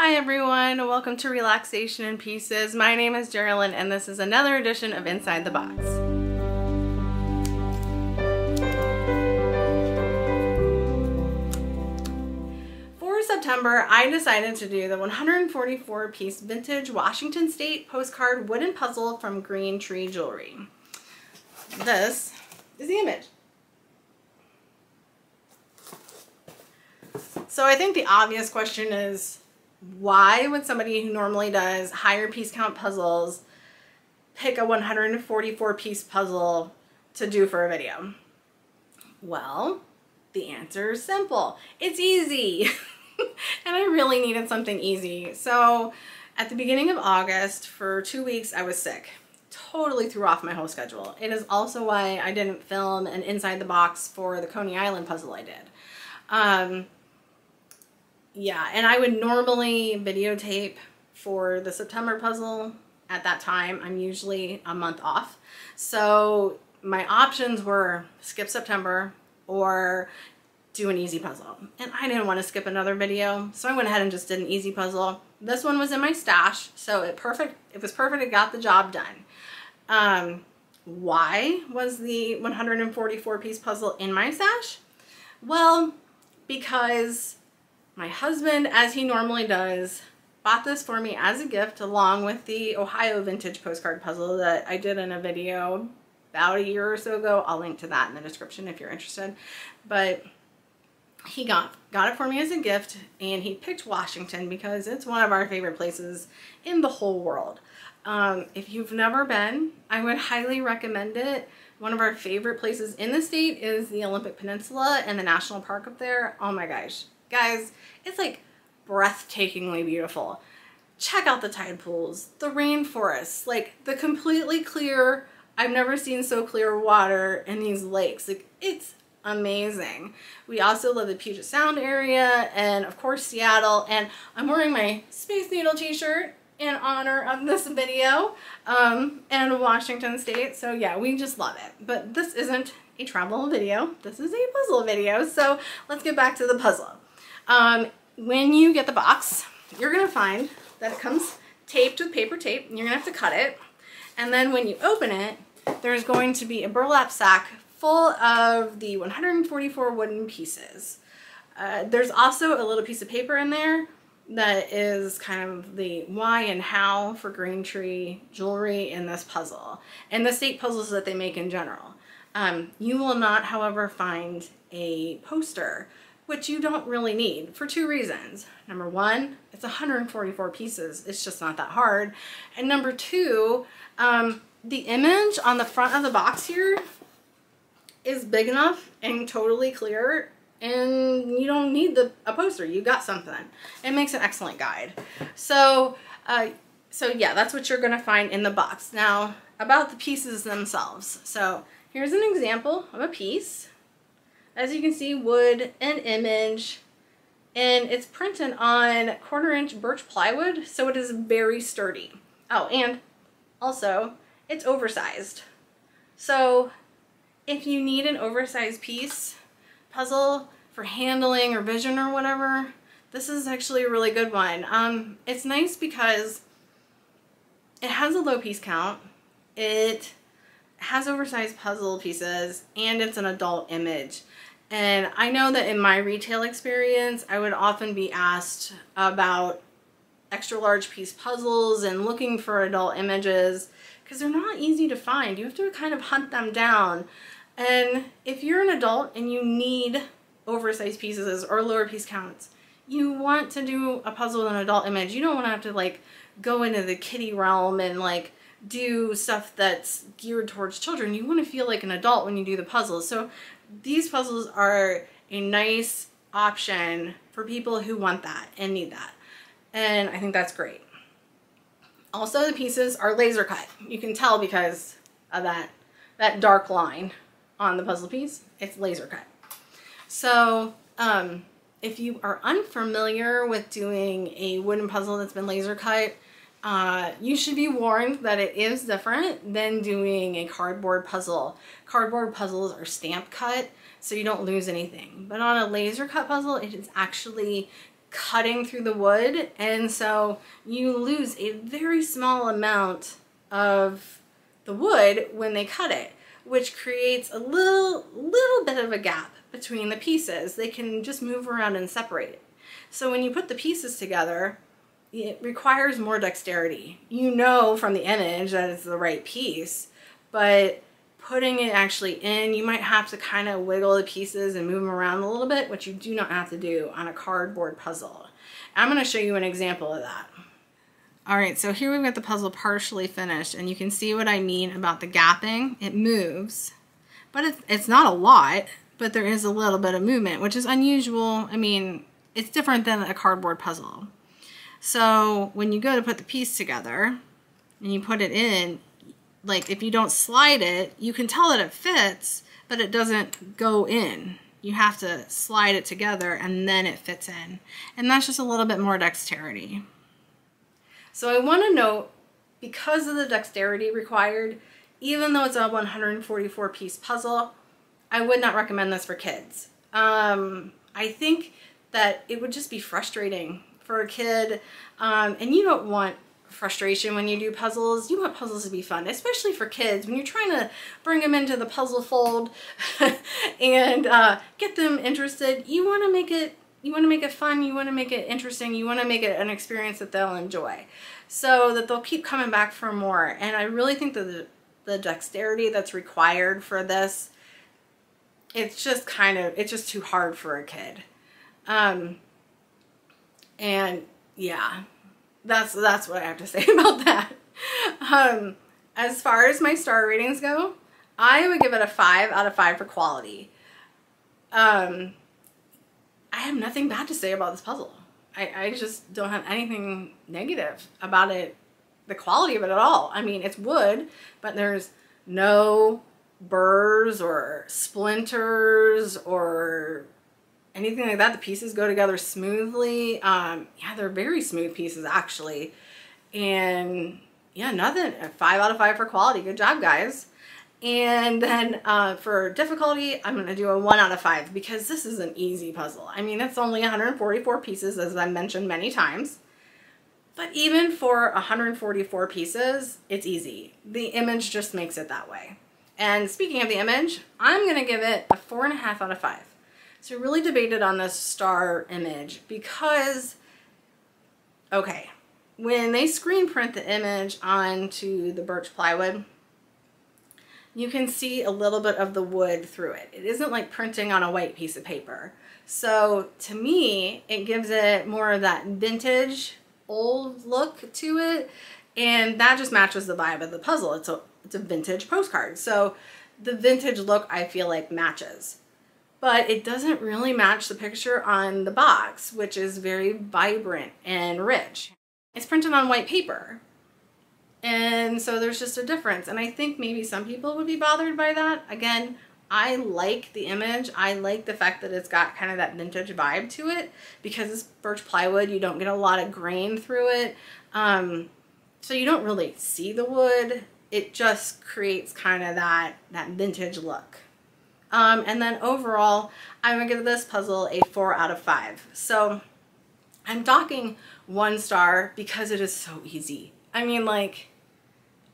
Hi everyone, welcome to Relaxation in Pieces. My name is Geraldine and this is another edition of Inside the Box. For September, I decided to do the 144 piece vintage Washington State postcard wooden puzzle from Green Tree Jewelry. This is the image. So I think the obvious question is why would somebody who normally does higher piece count puzzles pick a 144 piece puzzle to do for a video? Well, the answer is simple. It's easy. and I really needed something easy. So at the beginning of August, for two weeks, I was sick. Totally threw off my whole schedule. It is also why I didn't film an inside the box for the Coney Island puzzle I did. Um, yeah, and I would normally videotape for the September puzzle at that time. I'm usually a month off. So my options were skip September or do an easy puzzle. And I didn't want to skip another video, so I went ahead and just did an easy puzzle. This one was in my stash, so it perfect. It was perfect. It got the job done. Um, why was the 144 piece puzzle in my stash? Well, because my husband, as he normally does, bought this for me as a gift along with the Ohio vintage postcard puzzle that I did in a video about a year or so ago. I'll link to that in the description if you're interested. But he got got it for me as a gift and he picked Washington because it's one of our favorite places in the whole world. Um, if you've never been, I would highly recommend it. One of our favorite places in the state is the Olympic Peninsula and the national park up there. Oh my gosh, Guys, it's like breathtakingly beautiful. Check out the tide pools, the rainforests, like the completely clear, I've never seen so clear water in these lakes. Like it's amazing. We also love the Puget Sound area and of course Seattle and I'm wearing my Space Needle t-shirt in honor of this video um, and Washington State. So yeah, we just love it. But this isn't a travel video. This is a puzzle video. So let's get back to the puzzle. Um, when you get the box, you're going to find that it comes taped with paper tape. And you're to have to cut it. And then when you open it, there's going to be a burlap sack full of the 144 wooden pieces. Uh, there's also a little piece of paper in there that is kind of the why and how for Green Tree jewelry in this puzzle and the state puzzles that they make in general. Um, you will not, however, find a poster which you don't really need for two reasons. Number one, it's 144 pieces. It's just not that hard. And number two, um, the image on the front of the box here is big enough and totally clear and you don't need the a poster. You got something. It makes an excellent guide. So, uh, so yeah, that's what you're gonna find in the box. Now, about the pieces themselves. So here's an example of a piece. As you can see, wood and image, and it's printed on quarter inch birch plywood, so it is very sturdy. Oh, and also, it's oversized. So if you need an oversized piece, puzzle for handling or vision or whatever, this is actually a really good one. Um, it's nice because it has a low piece count. It has oversized puzzle pieces and it's an adult image. And I know that in my retail experience, I would often be asked about extra large piece puzzles and looking for adult images because they're not easy to find. You have to kind of hunt them down. And if you're an adult and you need oversized pieces or lower piece counts, you want to do a puzzle with an adult image. You don't want to have to like go into the kitty realm and like do stuff that's geared towards children. You want to feel like an adult when you do the puzzles. So these puzzles are a nice option for people who want that and need that. And I think that's great. Also, the pieces are laser cut. You can tell because of that, that dark line on the puzzle piece. It's laser cut. So um, if you are unfamiliar with doing a wooden puzzle that's been laser cut, uh, you should be warned that it is different than doing a cardboard puzzle. Cardboard puzzles are stamp cut, so you don't lose anything. But on a laser cut puzzle, it is actually cutting through the wood and so you lose a very small amount of the wood when they cut it which creates a little little bit of a gap between the pieces they can just move around and separate it so when you put the pieces together it requires more dexterity you know from the image that it's the right piece but putting it actually in, you might have to kind of wiggle the pieces and move them around a little bit, which you do not have to do on a cardboard puzzle. I'm going to show you an example of that. All right, so here we've got the puzzle partially finished, and you can see what I mean about the gapping. It moves, but it's, it's not a lot, but there is a little bit of movement, which is unusual. I mean, it's different than a cardboard puzzle. So when you go to put the piece together, and you put it in, like if you don't slide it, you can tell that it fits, but it doesn't go in. You have to slide it together and then it fits in. And that's just a little bit more dexterity. So I want to note, because of the dexterity required, even though it's a 144 piece puzzle, I would not recommend this for kids. Um, I think that it would just be frustrating for a kid um, and you don't want frustration when you do puzzles. You want puzzles to be fun, especially for kids. When you're trying to bring them into the puzzle fold and uh, get them interested, you want to make it you want to make it fun, you want to make it interesting, you want to make it an experience that they'll enjoy so that they'll keep coming back for more. And I really think that the, the dexterity that's required for this, it's just kind of, it's just too hard for a kid. Um, and yeah, that's that's what I have to say about that. Um, as far as my star ratings go, I would give it a five out of five for quality. Um, I have nothing bad to say about this puzzle. I, I just don't have anything negative about it, the quality of it at all. I mean, it's wood, but there's no burrs or splinters or anything like that. The pieces go together smoothly. Um, yeah, they're very smooth pieces actually. And yeah, nothing. Five out of five for quality. Good job, guys. And then uh, for difficulty, I'm going to do a one out of five because this is an easy puzzle. I mean, it's only 144 pieces, as I mentioned many times. But even for 144 pieces, it's easy. The image just makes it that way. And speaking of the image, I'm going to give it a four and a half out of five. So really debated on this star image because, okay, when they screen print the image onto the birch plywood, you can see a little bit of the wood through it. It isn't like printing on a white piece of paper. So to me, it gives it more of that vintage old look to it. And that just matches the vibe of the puzzle. It's a, it's a vintage postcard. So the vintage look I feel like matches but it doesn't really match the picture on the box, which is very vibrant and rich. It's printed on white paper. And so there's just a difference. And I think maybe some people would be bothered by that. Again, I like the image. I like the fact that it's got kind of that vintage vibe to it because it's birch plywood. You don't get a lot of grain through it. Um, so you don't really see the wood. It just creates kind of that, that vintage look. Um, and then overall, I'm gonna give this puzzle a four out of five. So I'm docking one star because it is so easy. I mean, like,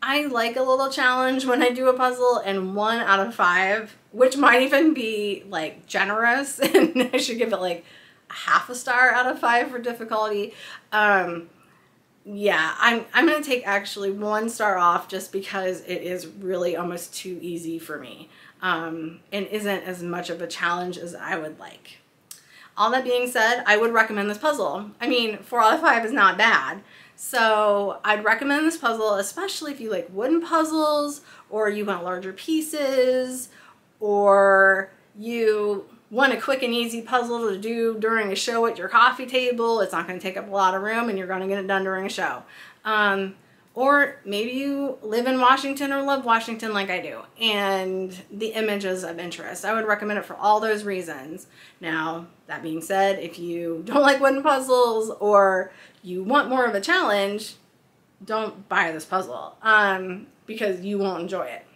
I like a little challenge when I do a puzzle and one out of five, which might even be like generous and I should give it like half a star out of five for difficulty. Um, yeah, I'm, I'm going to take actually one star off just because it is really almost too easy for me um, and isn't as much of a challenge as I would like. All that being said, I would recommend this puzzle. I mean, 4 out of 5 is not bad. So I'd recommend this puzzle, especially if you like wooden puzzles or you want larger pieces or you want a quick and easy puzzle to do during a show at your coffee table. It's not going to take up a lot of room and you're going to get it done during a show. Um, or maybe you live in Washington or love Washington like I do, and the images of interest. I would recommend it for all those reasons. Now, that being said, if you don't like wooden puzzles or you want more of a challenge, don't buy this puzzle um, because you won't enjoy it.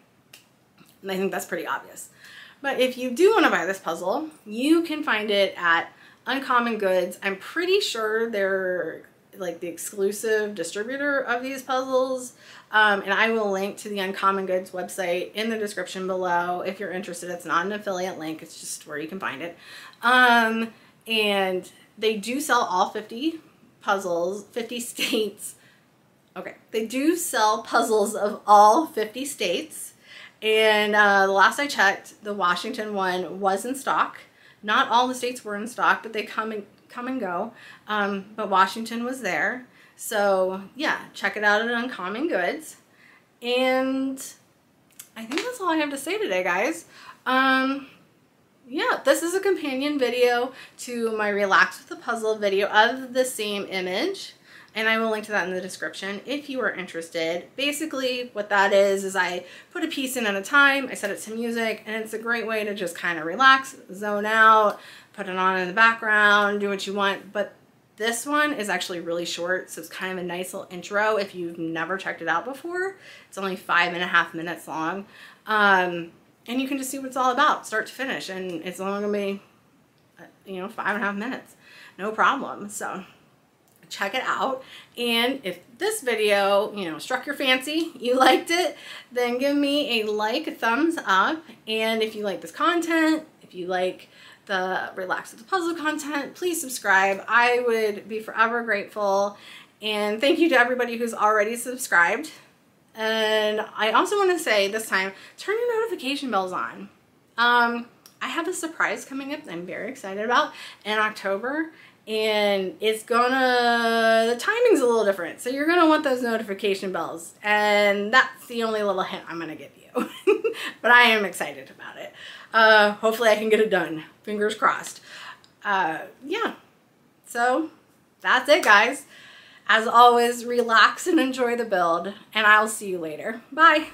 And I think that's pretty obvious. But if you do want to buy this puzzle, you can find it at Uncommon Goods. I'm pretty sure they're like the exclusive distributor of these puzzles. Um, and I will link to the Uncommon Goods website in the description below if you're interested. It's not an affiliate link, it's just where you can find it. Um, and they do sell all 50 puzzles, 50 states. Okay, they do sell puzzles of all 50 states. And uh, the last I checked, the Washington one was in stock. Not all the states were in stock, but they come and come and go. Um, but Washington was there. So yeah, check it out at Uncommon Goods. And I think that's all I have to say today, guys. Um, yeah, this is a companion video to my Relax with the Puzzle video of the same image. And I will link to that in the description if you are interested. Basically, what that is, is I put a piece in at a time, I set it to music, and it's a great way to just kind of relax, zone out, put it on in the background, do what you want. But this one is actually really short, so it's kind of a nice little intro if you've never checked it out before. It's only five and a half minutes long. Um, and you can just see what it's all about, start to finish. And it's only gonna be, uh, you know, five and a half minutes. No problem. So check it out. And if this video, you know, struck your fancy, you liked it, then give me a like, a thumbs up. And if you like this content, if you like the Relax with the Puzzle content, please subscribe. I would be forever grateful. And thank you to everybody who's already subscribed. And I also want to say this time, turn your notification bells on. Um, I have a surprise coming up that I'm very excited about in October and it's gonna, the timing's a little different. So you're gonna want those notification bells and that's the only little hint I'm gonna give you. but I am excited about it. Uh, hopefully I can get it done. Fingers crossed. Uh, yeah. So that's it, guys. As always, relax and enjoy the build, and I'll see you later. Bye.